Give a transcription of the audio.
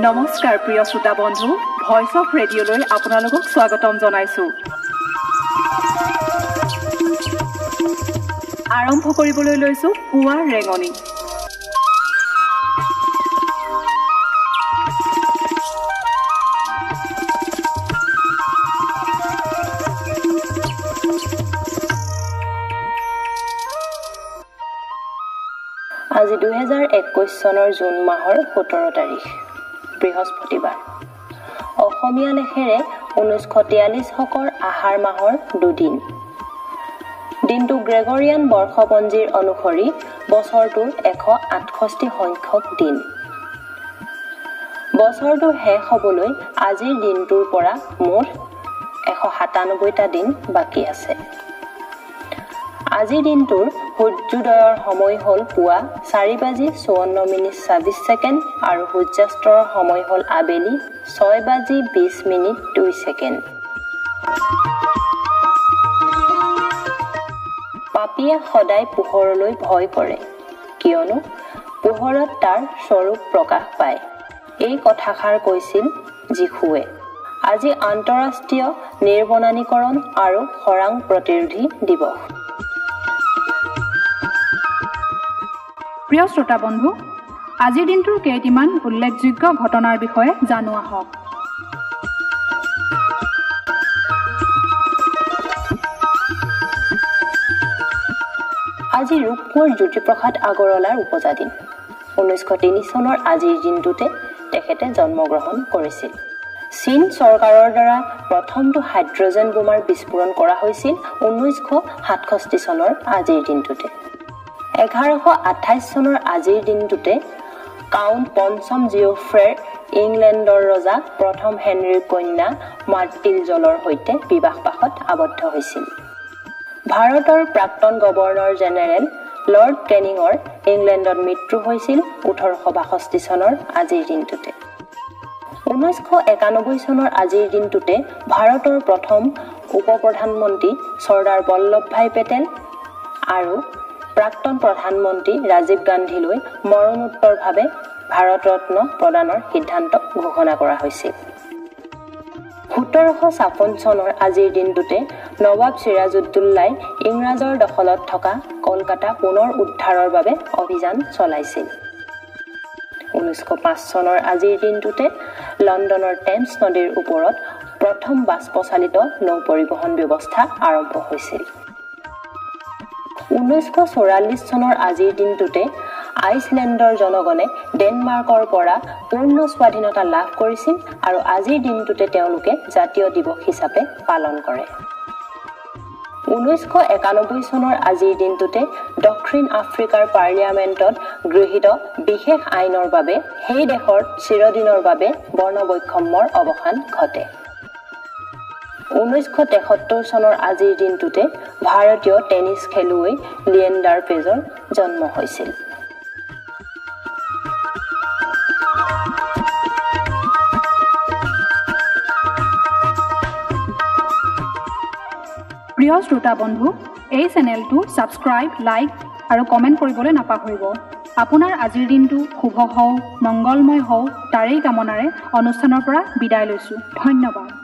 নমস্কাৰ প্ৰিয় শ্ৰোতা বন্ধু। ভইচ অফ ৰেডিঅ'লৈ আপোনালোকক স্বাগতম জনাইছোঁ। আৰম্ভ কৰিবলৈ লৈছোঁ পুৱাৰ ৰেঙনি। আজি দুহেজাৰ একৈছ চনৰ জুন মাহৰ সোতৰ তাৰিখ। বৃহস্পতিবাৰ। অসমীয়া লেখেৰে ঊনৈছশ তিয়াল্লিছ শকৰ আহাৰ মাহৰ দুদিন। দিনটো গ্ৰেগৰিয়ান বৰ্ষপঞ্জীৰ অনুসৰি বছৰটোৰ এশ আঠষষ্ঠি সংখ্যক দিন। বছৰটো শেষ হ'বলৈ আজিৰ দিনটোৰ পৰা মুঠ এশ সাতানব্বৈটা দিন বাকী আছে। আজিৰ দিনটোৰ সূৰ্যোদয়ৰ সময় হ'ল পুৱা চাৰি বাজি চৌৱন্ন মিনিট ছাব্বিছ ছেকেণ্ড আৰু সূৰ্যাস্তৰ সময় হ'ল আবেলি ছয় বাজি বিছ মিনিট দুই ছেকেণ্ড। পাপীয়ে সদায় পোহৰলৈ ভয় কৰে কিয়নো পোহৰত তাৰ স্বৰূপ প্ৰকাশ পায়। এই কথাষাৰ কৈছিল যীশুৱে। আজি আন্তঃৰাষ্ট্ৰীয় নিৰ্বনানীকৰণ আৰু খৰাং প্ৰতিৰোধী দিৱস। প্ৰিয় শ্ৰোতা বন্ধু আজিৰ দিনটোৰ কেইটিমান উল্লেখযোগ্য ঘটনাৰ বিষয়ে জানো আহক। আজি ৰূপকোঁৱৰ জ্যোতিপ্ৰসাদ আগৰৱালাৰ উপজা দিন। ঊনৈছশ তিনি চনৰ আজিৰ দিনটোতে তেখেতে জন্মগ্ৰহণ কৰিছিল। চীন চৰকাৰৰ দ্বাৰা প্ৰথমটো হাইড্ৰজেন বোমাৰ বিস্ফোৰণ কৰা হৈছিল ঊনৈছশ সাতষষ্ঠি চনৰ আজিৰ দিনটোতে। এঘাৰশ আঠাইছ চনৰ আজিৰ দিনটোতে কাউণ্ট পঞ্চম জিঅ'ফ্ৰেৰ ইংলেণ্ডৰ ৰজা প্ৰথম হেনৰীৰ কন্যা মাৰ্টিল জলৰ সৈতে বিবাহপাশত আবদ্ধ হৈছিল। ভাৰতৰ প্ৰাক্তন গভৰ্ণৰ জেনেৰেল লৰ্ড কেনিঙৰ ইংলেণ্ডত মৃত্যু হৈছিল ওঠৰশ বাষষ্ঠি চনৰ আজিৰ দিনটোতে। ঊনৈছশ একানব্বৈ চনৰ আজিৰ দিনটোতে ভাৰতৰ প্ৰথম উপ প্ৰধানমন্ত্ৰী চৰ্দাৰ বল্লভ ভাই পেটেল আৰু প্ৰাক্তন প্ৰধানমন্ত্ৰী ৰাজীৱ গান্ধীলৈ মৰণোত্তৰভাৱে ভাৰত ৰত্ন প্ৰদানৰ সিদ্ধান্ত ঘোষণা কৰা হৈছিল। সোতৰশ ছাপন্ন চনৰ আজিৰ দিনটোতে নৱাব চিৰাজুদ্দৌলাই ইংৰাজৰ দখলত থকা কলকাতা পুনৰ উদ্ধাৰৰ বাবে অভিযান চলাইছিল। ঊনৈছশ পাঁচ চনৰ আজিৰ দিনটোতে লণ্ডনৰ টেমছ নদীৰ ওপৰত প্ৰথম বাষ্পচালিত নৌ পৰিবহণ ব্যৱস্থা আৰম্ভ হৈছিল। ঊনৈছশ চৌৰাল্লিছ চনৰ আজিৰ দিনটোতে আইচলেণ্ডৰ জনগণে ডেনমাৰ্কৰ পৰা পূৰ্ণ স্বাধীনতা লাভ কৰিছিল আৰু আজিৰ দিনটোতে তেওঁলোকে জাতীয় দিৱস হিচাপে পালন কৰে। ঊনৈছশ একানব্বৈ চনৰ আজিৰ দিনটোতে দক্ষিণ আফ্ৰিকাৰ পাৰ্লিয়ামেণ্টত গৃহীত বিশেষ আইনৰ বাবে সেই দেশৰ চিৰদিনৰ বাবে বৰ্ণবৈষম্যৰ অৱসান ঘটে। ঊনৈছশ তেসত্তৰ চনৰ আজিৰ দিনটোতে ভাৰতীয় টেনিছ খেলুৱৈ লিয়েণ্ডাৰ পেজৰ জন্ম হৈছিল। প্ৰিয় শ্ৰোতা বন্ধু এই চেনেলটো ছাবস্ক্ৰাইব লাইক আৰু কমেণ্ট কৰিবলৈ নাপাহৰিব। আপোনাৰ আজিৰ দিনটো শুভ হওক মংগলময় হওক তাৰেই কামনাৰে অনুষ্ঠানৰ পৰা বিদায় লৈছোঁ। ধন্যবাদ।